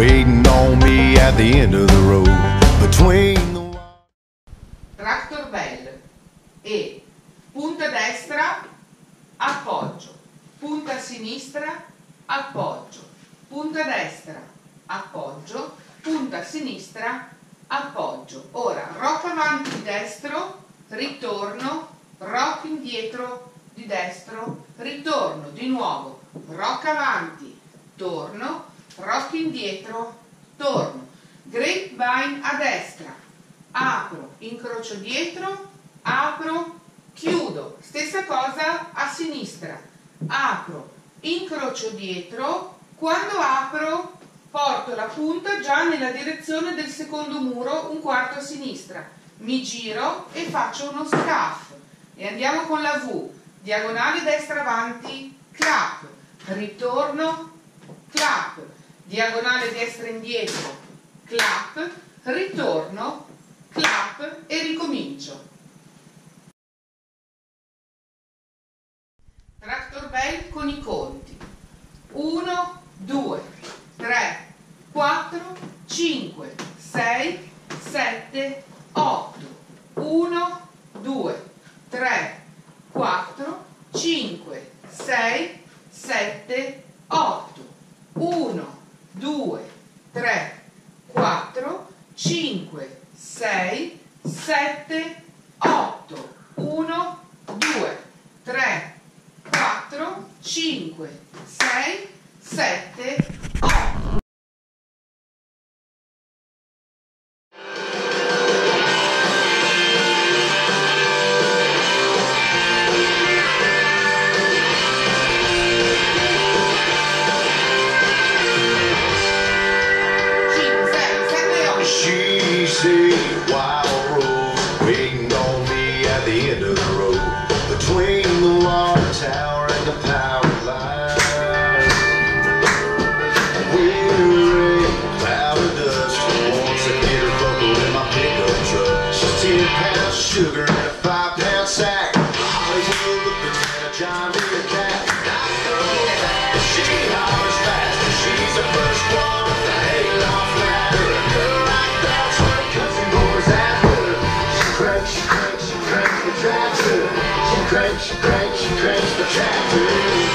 waiting on me at the end of the road. Between the Tractor bell e punta destra appoggio, punta sinistra appoggio, punta destra appoggio, punta sinistra appoggio. Ora rock avanti di destro, ritorno, rock indietro di destro, ritorno di nuovo, rock avanti, torno rock indietro, torno. Grapevine a destra, apro, incrocio dietro, apro, chiudo. Stessa cosa a sinistra, apro, incrocio dietro, quando apro porto la punta già nella direzione del secondo muro, un quarto a sinistra. Mi giro e faccio uno scaff. E andiamo con la V. Diagonale destra avanti, clap. Ritorno, clap. Diagonale destra indietro, clap. Ritorno, clap e ricomincio. Tractor bell con i conti. 1, 2, 3, 4, 5, 6, 7, 8. 1, 2, 3, 4, 5, 6, 7, 8. 1, 2, 3, 4, 5, 6, 7, 8. 1, 2, 3, 4, 5, 6, 7, 8. Wild rose waiting on me at the end of the road between the water tower and the power line. Weary cloud of dust I get her buckled in my pickup truck. She's ten pounds of sugar and a five pound sack. Hollywood looking at a John Deere cat. She hollers fast. She's the first one tractor. She cranks, she cranks, she cranks the tractor.